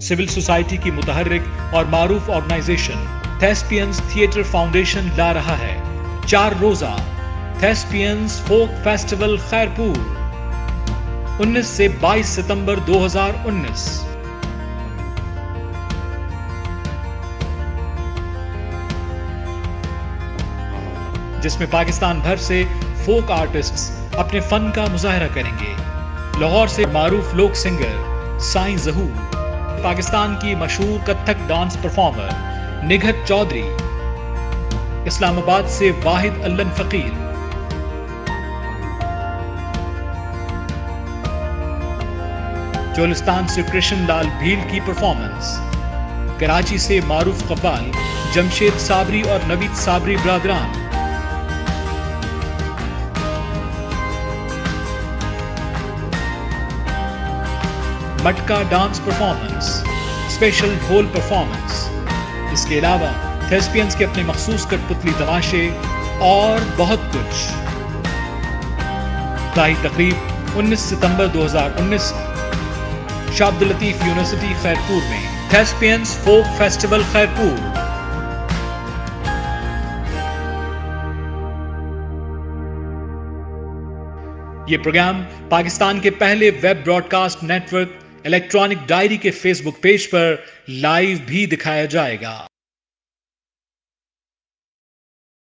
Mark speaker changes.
Speaker 1: Civil society کی متحرک اور معروف آرگنائزیشن تھیسپینز تھیٹر فاؤنڈیشن لا رہا ہے۔ چار روزہ تھیسپینز فوک فیسٹیول خیرپور۔ انیس سے بائیس ستمبر دو ہزار انیس۔ جس میں پاکستان بھر سے فوک آرٹسٹس اپنے فن کا مظاہرہ کریں گے۔ لاہور سے معروف لوک سنگر سائیں ظہور۔ پاکستان کی مشہور Kathak dance performer Nighat Chaudhry Islamabad سے واحد اللہ فقیر۔ چولستان سے کرشن لال بھیل کی پرفارمنس کراچی سے معروف قبال، جمشید صابری اور نوید صابری برادران۔ مٹکا ڈانس پرفارمنس اسپیشل ڈھول پرفارمنس اس کے علاوہ تھیسپینز کے اپنے مخصوص کٹ پتلی تماشے اور بہت کچھ۔ تاہی تقریب انیس ستمبر دو ہزار انیس۔ شاہ عبداللطیف یونیورسٹی خیرپور میں تھیسپینز فوک فیسٹیول خیرپور۔ یہ پروگرام پاکستان کے پہلے web broadcast network electronic diary کے فیس بک پیج پر لائیو بھی دکھایا جائے گا۔